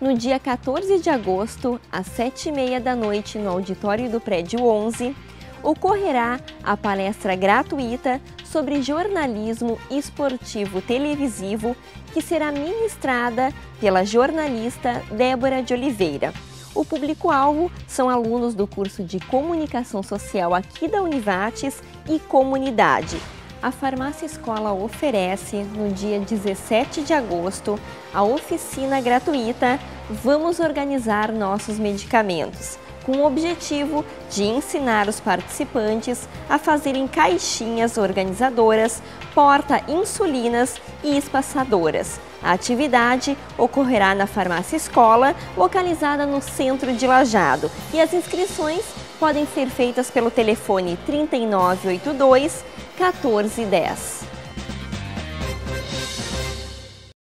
no dia 14 de agosto, às 7h30 da noite, no auditório do Prédio 11, ocorrerá a palestra gratuita sobre jornalismo esportivo televisivo, que será ministrada pela jornalista Débora de Oliveira. O público-alvo são alunos do curso de Comunicação Social aqui da Univates e Comunidade. A Farmácia Escola oferece, no dia 17 de agosto, a oficina gratuita Vamos Organizar Nossos Medicamentos com o objetivo de ensinar os participantes a fazerem caixinhas organizadoras, porta-insulinas e espaçadoras. A atividade ocorrerá na Farmácia Escola, localizada no centro de Lajado, e as inscrições podem ser feitas pelo telefone 3982 1410.